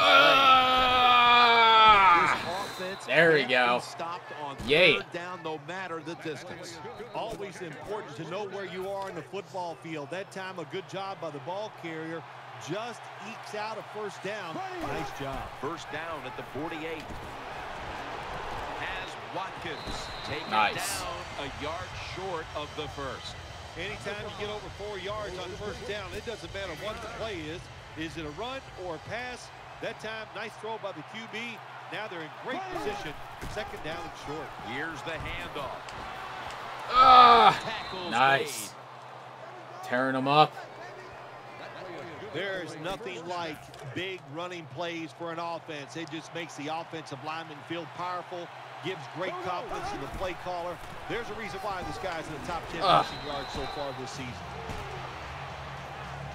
Ah! This offense There we go. be Stopped on Yay. third down, no matter the distance. Always important to know where you are in the football field. That time, a good job by the ball carrier just ekes out a first down. Nice job. First down at the 48. Has Watkins taken Nice. down a yard short of the first. Anytime you get over four yards on first down, it doesn't matter what the play is. Is it a run or a pass? That time, nice throw by the QB. Now they're in great position. Second down and short. Here's the handoff. Ah, Tackles nice. Tearing them up. There's nothing like big running plays for an offense. It just makes the offensive lineman feel powerful, gives great confidence to the play caller. There's a reason why this guy's in the top 10 Ugh. rushing yards so far this season.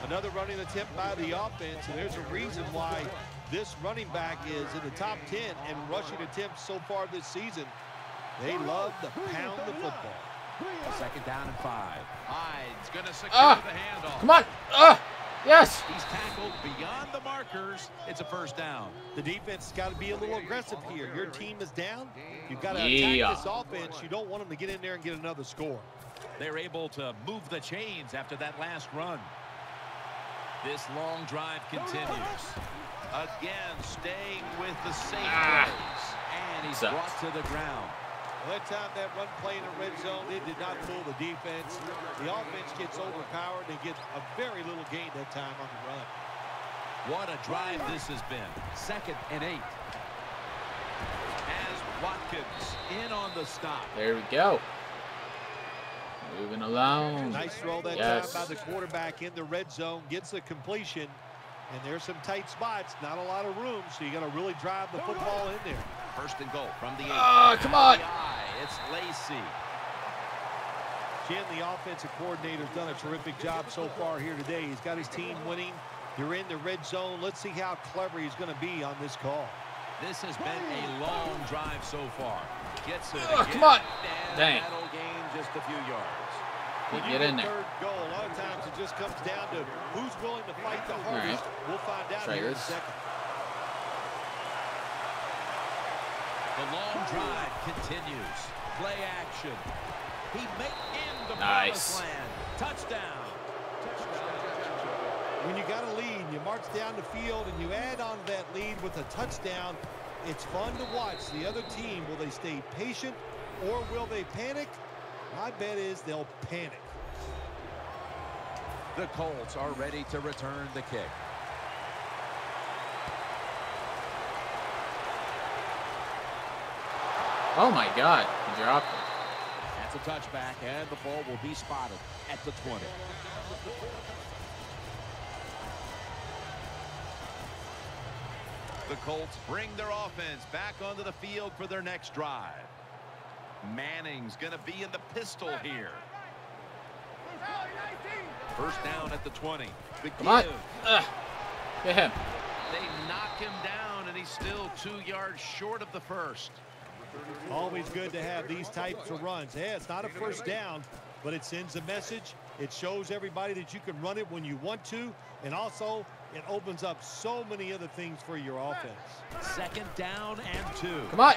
Another running attempt by the offense, and there's a reason why this running back is in the top 10 in rushing attempts so far this season. They love to pound the football. Second down and five. Hyde's going to secure Ah, the handoff. Come on. Ah, yes. He's tackled beyond the markers. It's a first down. The defense has got to be a little aggressive here. Your team is down. You've got to Yeah. attack this offense. You don't want them to get in there and get another score. They're able to move the chains after that last run. This long drive continues. Again, staying with the safe Ah. plays. And he's Sucks. brought to the ground. Well, that time that run play in the red zone, it did not fool the defense. The offense gets overpowered. They get a very little gain that time on the run. What a drive this has been. Second and eight. As Watkins in on the stop. There we go. Moving along. Nice throw that Yes. time by the quarterback in the red zone. Gets the completion. And there's some tight spots. Not a lot of room, so you got to really drive the football in there. First and goal from the eight. Ah, come on. It's Lacy. Jim, the offensive coordinator's done a terrific job so far here today. He's got his team winning. They're in the red zone. Let's see how clever he's going to be on this call. This has been a long drive so far. Gets it Ugh, again, come on. And Dang. that'll gain just a few yards. When You you get in there. goal, a lot of times it just comes down to who's willing to fight the right. We'll find out Try here in a second. The long drive continues. Play action. He make in the Nice. promised land. Touchdown. When you got a lead, you march down the field and you add on to that lead with a touchdown. It's fun to watch. The other team, will they stay patient or will they panic? My bet is they'll panic. The Colts are ready to return the kick. Oh my God. He dropped it. That's a touchback, and the ball will be spotted at the 20. The Colts bring their offense back onto the field for their next drive. Manning's going to be in the pistol here. First down at the 20. The Come on. give. Ugh. Get him. They knock him down, and he's still two yards short of the first. Always good to have these types of runs. Yeah, it's not a first down, but it sends a message. It shows everybody that you can run it when you want to, and also it opens up so many other things for your offense. Second down and two. Come on.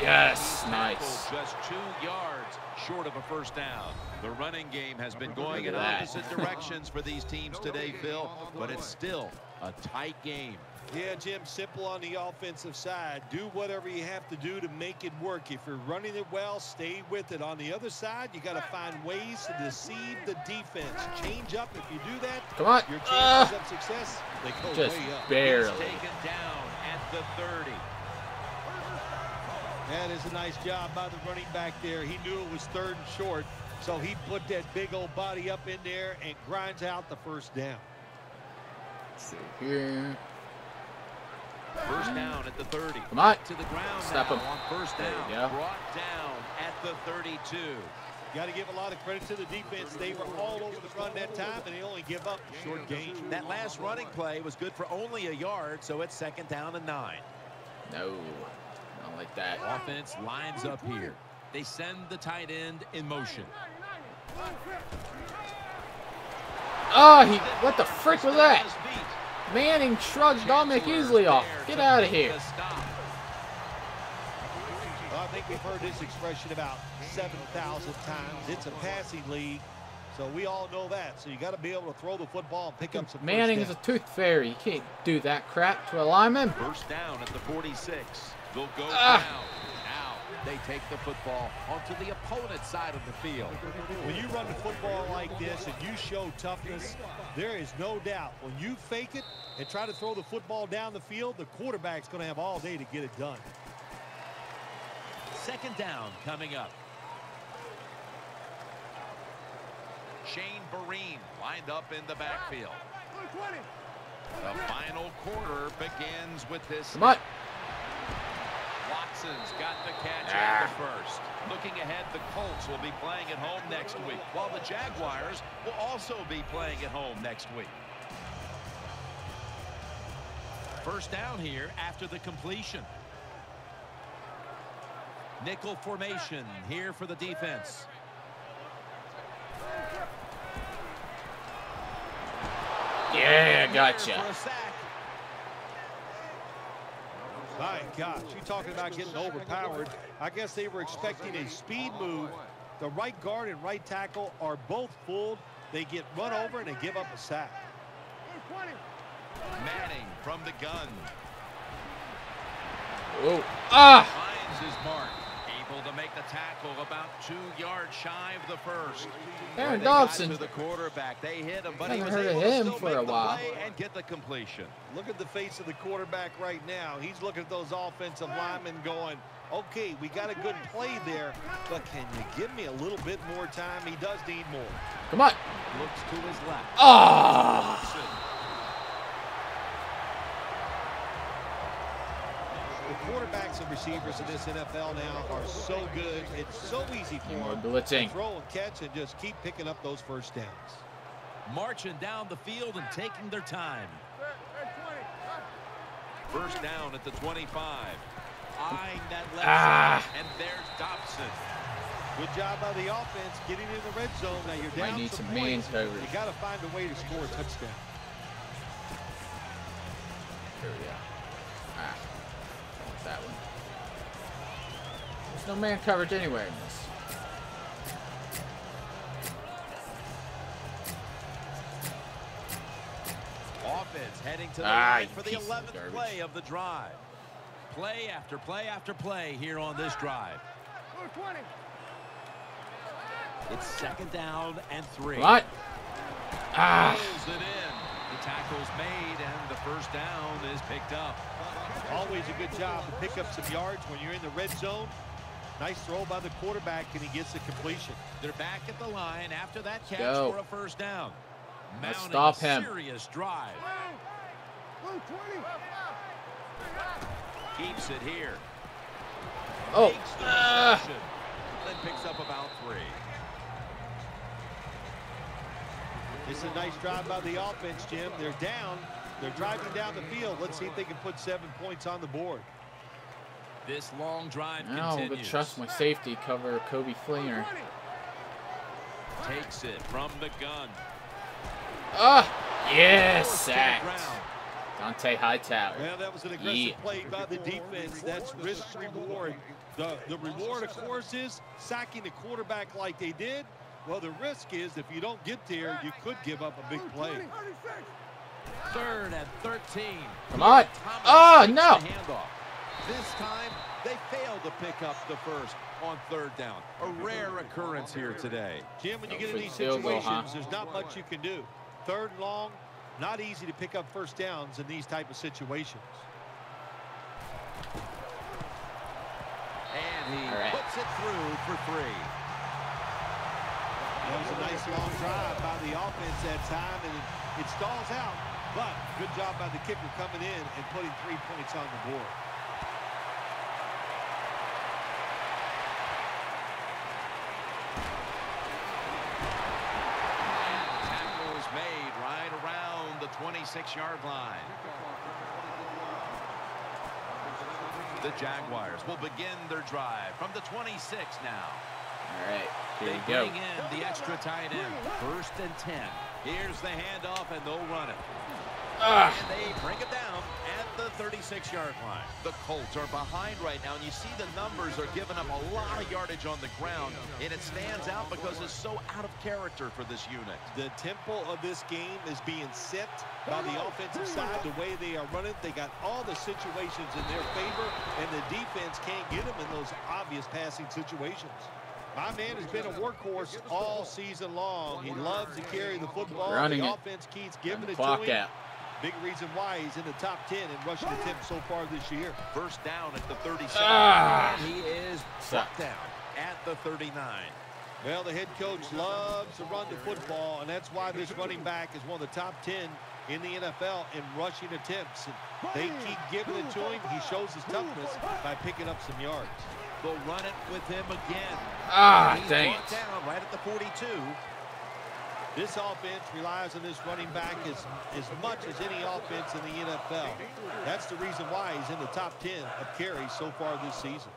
Yes, nice. Just two yards short of a first down. The running game has been going in opposite directions for these teams today, Phil, but it's still a tight game. Yeah, Jim, simple on the offensive side. Do whatever you have to do to make it work. If you're running it well, stay with it. On the other side, you got to find ways to deceive the defense. Change up. If you do that, Come on. your chances of success, they go Just way up. barely. He's taken down at the 30. That is a nice job by the running back there. He knew it was third and short, so he put that big old body up in there and grinds out the first down. See here. First down at the 30. Come on. To the ground Stop now him. on first down. you go. Brought down at the 32. Got to give a lot of credit to the defense. They were all over the run that time, and they only give up a short gain. That last running play was good for only a yard, so it's second down and nine. No. Not like that. Offense lines up here. They send the tight end in motion. Oh, he. What the frick was that? His feet. Manning shrugged Dominique Easley off. There Get out of here. Well, I think we've heard this expression about 7,000 times. It's a passing league, So we all know that. So you got to be able to throw the football and pick up some Manning is a tooth fairy. You can't do that crap to a lineman. First down at the 46. They'll go Ah. down. Now they take the football onto the opponent's side of the field. When you run the football like this and you show toughness, there is no doubt when you fake it and try to throw the football down the field, the quarterback's going to have all day to get it done. Second down coming up. Shane Vereen lined up in the backfield. The final quarter begins with this. Come on. Watson's got the catch at the ah. first. Looking ahead, the Colts will be playing at home next week, while the Jaguars will also be playing at home next week. First down here after the completion. Nickel formation here for the defense. Yeah, gotcha. A sack. My gosh, you talking about getting overpowered. I guess they were expecting a speed move. The right guard and right tackle are both fooled. They get run over and they give up a sack. Manning from the gun. Oh. Ah! Finds his mark. Able to make the tackle about two yards shy of the first. Aaron they Dobson. To the quarterback. They hit him, but he Haven't was heard of able to him still for a while. and get the completion. Look at the face of the quarterback right now. He's looking at those offensive linemen going, okay, we got a good play there, but can you give me a little bit more time? He does need more. Come on. Looks to his left. Ah! Dobson. Quarterbacks and receivers in this NFL now are so good. It's so easy for More them to throw and catch and just keep picking up those first downs. Marching down the field and taking their time. First down at the 25. Eyeing that left Ah. side. And there's Dobson. Good job by the offense getting in the red zone. Now you're Might down need some some man points. coverage. You got to find a way to score a touchdown. Here we go. There's no man coverage anywhere in this. Offense heading to the Ah, line for the 11th garbage. play of the drive. Play after play after play here on this drive. It's second down and three. Come on. Ah. It in. The tackle's made and the first down is picked up. Always a good job to pick up some yards when you're in the red zone. Nice throw by the quarterback, and he gets the completion. They're back at the line after that catch go. for a first down. Let's Mounting stop him. Serious drive. Keeps it here. Oh. Takes the Ah. Then picks up about three. It's a nice drive by the offense, Jim. They're down. They're driving down the field. Let's see if they can put seven points on the board. This long drive No, but continues. trust my safety cover Coby Fleener. Takes it from the gun. Ah. Yes, Forced to the sacked. Dont'a Hightower. Well, that was an aggressive Yeah. play by the defense. That's risk reward. The, the reward, of course, is sacking the quarterback like they did. Well, the risk is if you don't get there, you could give up a big play. Third and 13. Come on. Thomas Oh, takes no. The handoff. This time, they failed to pick up the first on third down. A rare occurrence here today. Jim, when you get in these situations, there's not much you can do. Third and long, not easy to pick up first downs in these type of situations. And he All right. puts it through for three. That was a nice long drive by the offense that time, and it, it stalls out. But good job by the kicker coming in and putting three points on the board. Tackle is made right around the 26-yard line. The Jaguars will begin their drive from the 26 now. All right. Here They we go. bring in the extra tight end. First and 10. Here's the handoff, and they'll run it. Ah. And they bring it down the 36-yard line. The Colts are behind right now, and you see the numbers are giving up a lot of yardage on the ground, and it stands out because it's so out of character for this unit. The tempo of this game is being set by the oh, offensive side, the way they are running. They got all the situations in their favor, and the defense can't get them in those obvious passing situations. My man has been a workhorse all season long. He loves to carry the football. Running the it. offense keeps giving it to Clock him. out. Big reason why he's in the top 10 in rushing attempts so far this year. First down at the 37. Ah. He is brought down at the 39. Well, the head coach loves to run the football, and that's why this running back is one of the top 10 in the NFL in rushing attempts. And they keep giving it to him. He shows his toughness by picking up some yards. They'll run it with him again. Ah, He's dang it. down right at the 42. This offense relies on this running back as, as much as any offense in the NFL. That's the reason why he's in the top 10 of carries so far this season.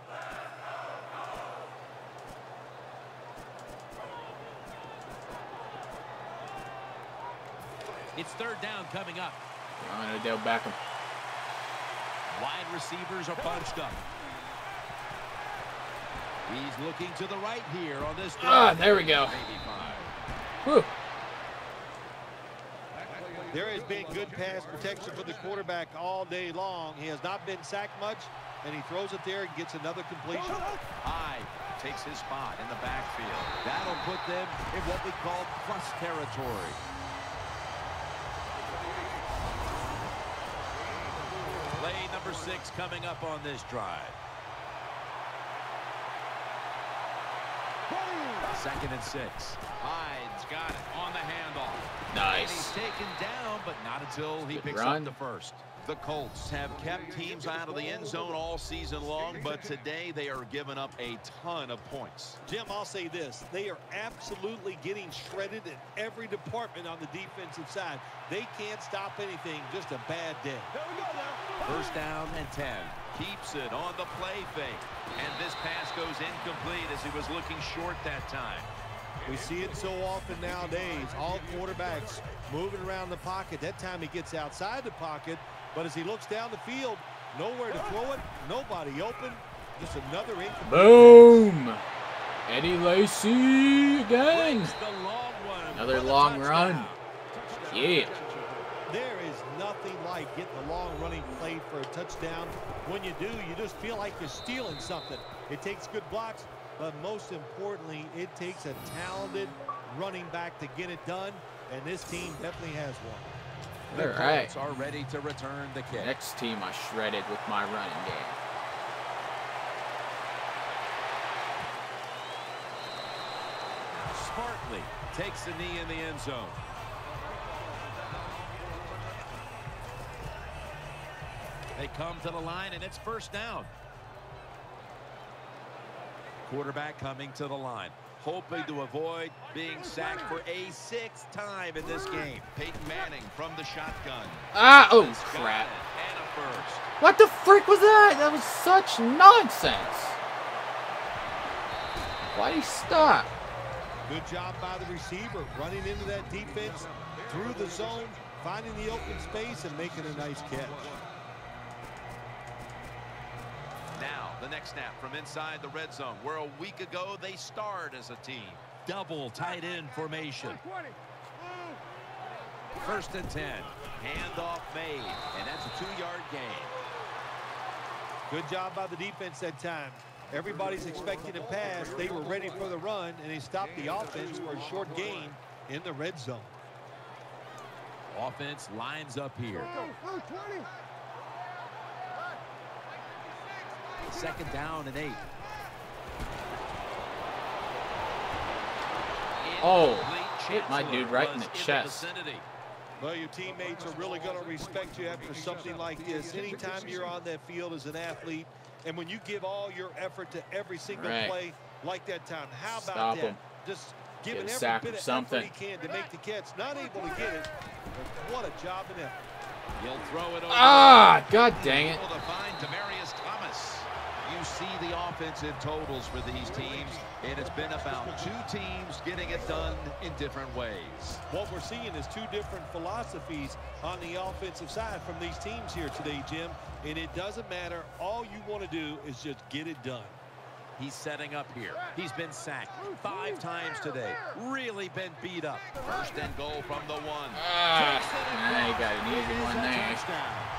It's third down coming up. On Odell Beckham. Wide receivers are bunched up. He's looking to the right here on this Ah, there we go. Maybe. Whew. There has been good pass protection for the quarterback all day long. He has not been sacked much, and he throws it there and gets another completion. Hyde takes his spot in the backfield. That'll put them in what we call plus territory. Play number six coming up on this drive. Second and six. Hyde's got it on the handoff. And he's Nice. taken down, but not until he Good picks run. up the first. The Colts have kept teams out of the end zone all season long, but today they are giving up a ton of points. Jim, I'll say this. They are absolutely getting shredded in every department on the defensive side. They can't stop anything. Just a bad day. First down and 10. Keeps it on the play fake. And this pass goes incomplete as he was looking short that time. We see it so often nowadays. All quarterbacks moving around the pocket. That time he gets outside the pocket, but as he looks down the field, nowhere to throw it, nobody open. Just another incomplete. Boom. Eddie Lacy again. The long one Another long run. Yeah. There is nothing like getting a long running play for a touchdown. When you do, you just feel like you're stealing something. It takes good blocks, but most importantly, it takes a talented running back to get it done, and this team definitely has one. The All right. Are ready to return the kick. Next team I shredded with my running game. Smartly takes the knee in the end zone. They come to the line, and it's first down. Quarterback coming to the line, hoping to avoid being sacked for a sixth time in this game. Peyton Manning from the shotgun. Ah, oh He's crap. it, And a first. What the frick was that? That was such nonsense. Why'd he stop? Good job by the receiver, running into that defense, through the zone, finding the open space, and making a nice catch. Now, the next snap from inside the red zone, where a week ago they starred as a team. Double tight end formation. First and 10. Handoff made, and that's a two-yard gain. Good job by the defense that time. Everybody's expecting a pass. They were ready for the run, and they stopped the offense for a short gain in the red zone. Offense lines up here. Second down and eight. Oh, hit my dude right in the chest. Well, your teammates are really going to respect you after something like this. Anytime you're on that field as an athlete, and when you give all your effort to every single Right. play like that time, how about Stop that? him. Just Get giving a every sack bit of something. effort he can to make the catch. Not able to get it, but what a job in effort. He'll throw it over. Ah, god dang it. Able to find Demaryius Thomas. You see the offensive totals for these teams, and it's been about two teams getting it done in different ways. What we're seeing is two different philosophies on the offensive side from these teams here today, Jim. And it doesn't matter. All you want to do is just get it done. He's setting up here. He's been sacked five times today. Really been beat up. First and goal from the one. Ah, nah, you got an easy one there. I'd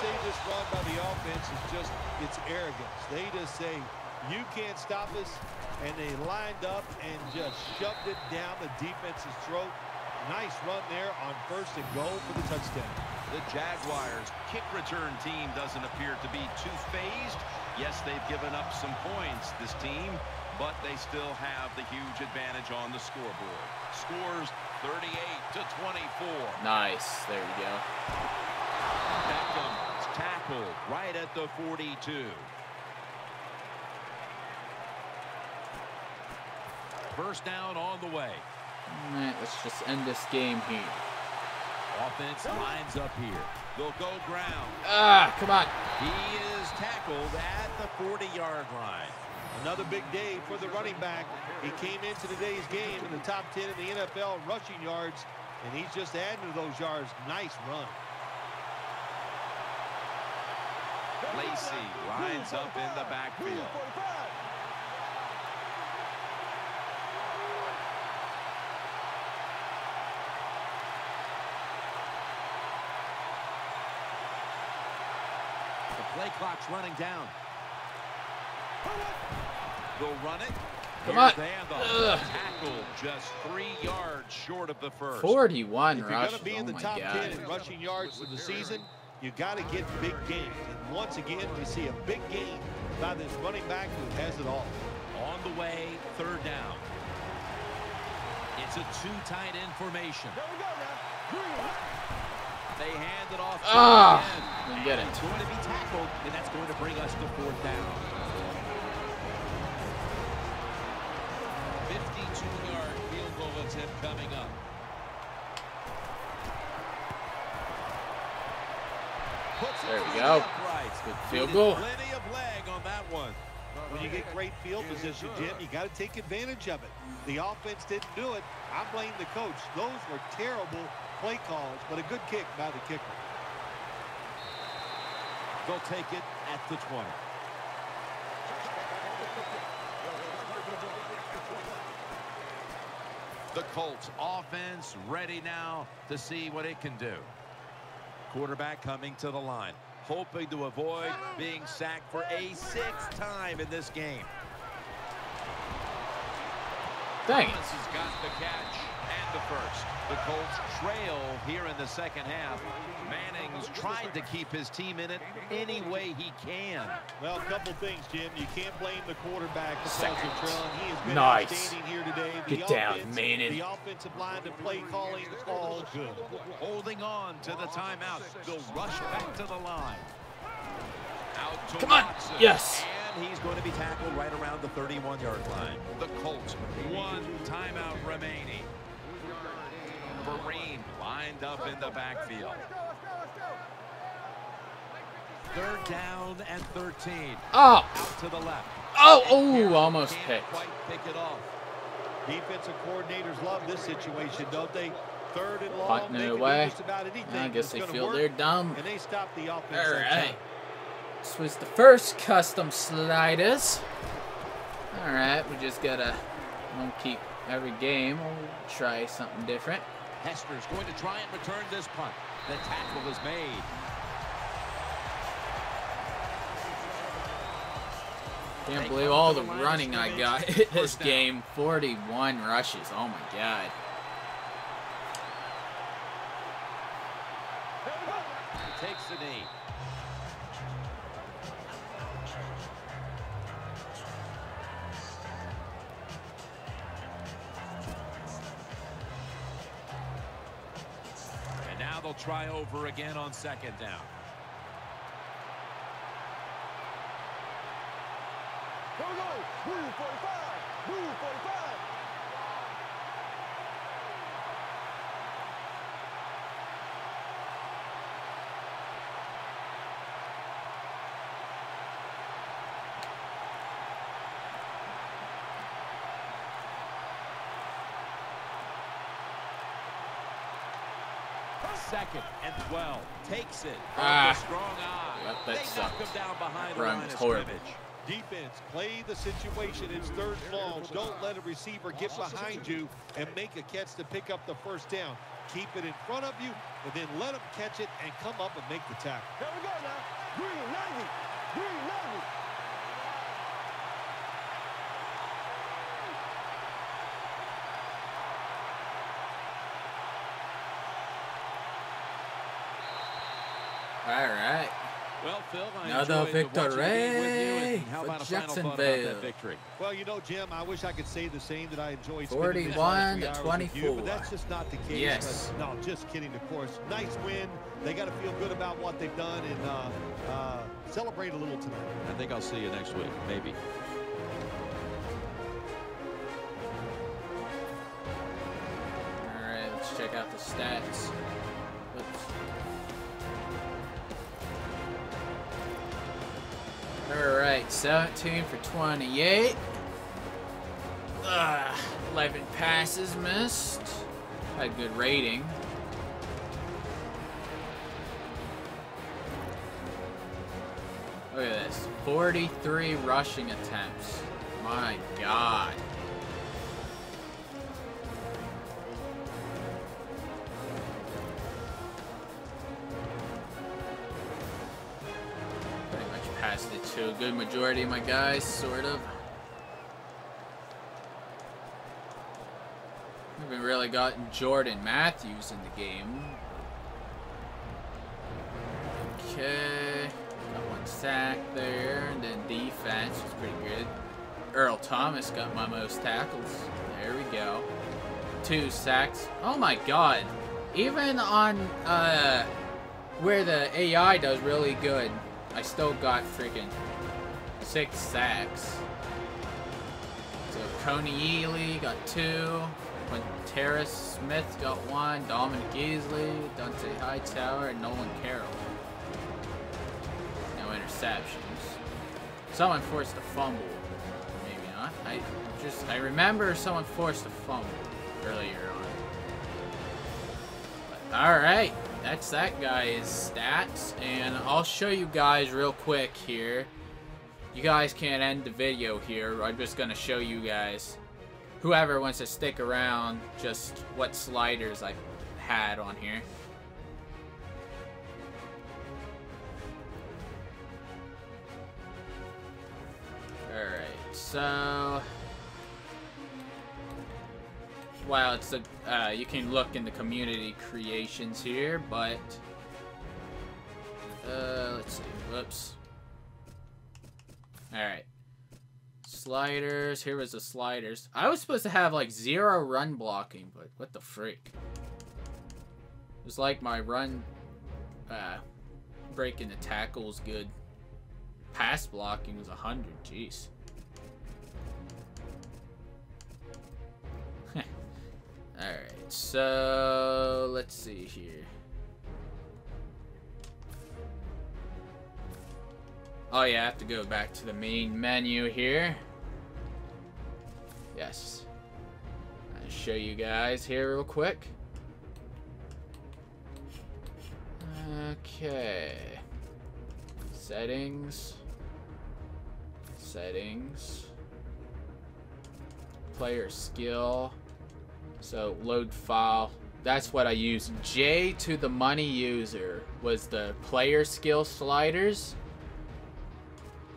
say this run by the offense is just, it's arrogance. They just say, you can't stop us, and they lined up and just shoved it down the defense's throat. Nice run there on first and goal for the touchdown. The Jaguars kick return team doesn't appear to be too phased. Yes, they've given up some points, this team, but they still have the huge advantage on the scoreboard. Scores 38 to 24. Nice. There you go. Right at the 42. First down on the way. All right, let's just end this game here. Offense lines up here. They'll go ground. Ah, come on. He is tackled at the 40-yard line. Another big day for the running back. He came into today's game in the top 10 in the NFL rushing yards, and he's just adding to those yards. Nice run. Lacy lines up in the backfield. The play clock's running down. They'll run it. Come on. the handoff. Ugh. Tackle just three yards short of the first. 41 If you're going to be Oh in the my top God. 10 in rushing yards for the season, you got to get big gains. And once again, we see a big game by this running back who has it all. On the way, third down. It's a two tight end formation. They hand it off. to Ah, the end. get it. It's going to be tackled, and that's going to bring us to fourth down. Field goal. Plenty of leg on that one. When you get great field position, Jim, you got to take advantage of it. The offense didn't do it. I blame the coach. Those were terrible play calls, but a good kick by the kicker. They'll take it at the 20. The Colts offense ready now to see what it can do. Quarterback coming to the line, hoping to avoid being sacked for a sixth time in this game. Dang. Thomas has got the catch and the first. The Colts trail here in the second half. Manning's trying to keep his team in it any way he can. Well, a couple things, Jim. You can't blame the quarterback because Second. of trailing. He has been Nice. outstanding here today. The Get down, offense, Manning. The offensive line to play calling all good. Holding on to the timeout. They'll rush back to the line. Out to Come on. Watson. Yes. And he's going to be tackled right around the 31-yard line. The Colts, one timeout remaining. Vereen lined up in the backfield. Third down and 13. Oh, Out to the left. oh, oh, almost picked. quite pick it off. Defensive coordinators love this situation, don't they? Third and long, Punting it away. just about anything. I guess they feel work, they're dumb. And they stop the offense. All that This was the first custom sliders. All right, we just gotta won't keep every game. We'll try something different. Hester's going to try and return this punt. The tackle is made. Can't believe all the running I got in this game. 41 rushes. Oh my god. Takes the knee. And now they'll try over again on second down. Move 45! Move 45! second and 12. Takes it. Ah. Strong eye. That, that they sucked. knock him down behind Run the line of scrimmage. Defense, play the situation. It's third and long. Don't let a receiver get behind you and make a catch to pick up the first down. Keep it in front of you, and then let them catch it and come up and make the tackle. Here we go now. Green, Navy. Green, Navy. All right. Well, Phil, I Another enjoyed the watching the game with you, victory for about a final thought about Jacksonville. victory? Well, you know, Jim, I wish I could say the same that I enjoyed spending this last 41 three to hours with you, 24. but that's just not the case. Yes. But, no, just kidding, of course. Nice win. They got to feel good about what they've done and uh, uh, celebrate a little tonight. I think I'll see you next week, maybe. All right, let's check out the stats. 17 for 28. Ugh, 11 passes missed. Had good rating. Look at this. 43 rushing attempts. My God. Good majority of my guys, sort of. Haven't really gotten Jordan Matthews in the game. Okay. Got one sack there, and then defense was pretty good. Earl Thomas got my most tackles. There we go. Two sacks. Oh my god. Even on uh where the AI does really good, I still got freaking six sacks. So Kony Ealy got two. Quintera Smith got one. Dominique Easley, Dont'a Hightower, and Nolan Carroll. No interceptions. Someone forced a fumble. Maybe not. I just I remember someone forced a fumble earlier on. But, all right, that's that guy's stats, and I'll show you guys real quick here. You guys can't end the video here. I'm just gonna show you guys. Whoever wants to stick around, just what sliders I had on here. Alright, so... Well, it's a, uh, you can look in the community creations here, but... Uh, let's see, whoops. Alright. Sliders, here was the sliders. I was supposed to have like zero run blocking, but what the freak? It was like my run, uh, breaking the tackles good. Pass blocking was 100, jeez. Alright, so let's see here. Oh yeah, I have to go back to the main menu here. Yes. I'll show you guys here real quick. Okay. Settings. Settings. Player skill. So load file. That's what I use. J to the money user was the player skill sliders.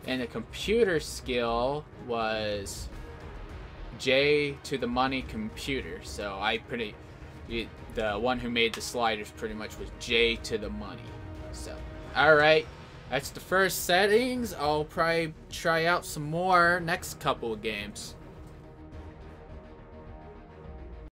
And the computer skill was J to the money computer. So I pretty, the one who made the sliders pretty much was J to the money. So, alright. That's the first settings. I'll probably try out some more next couple of games.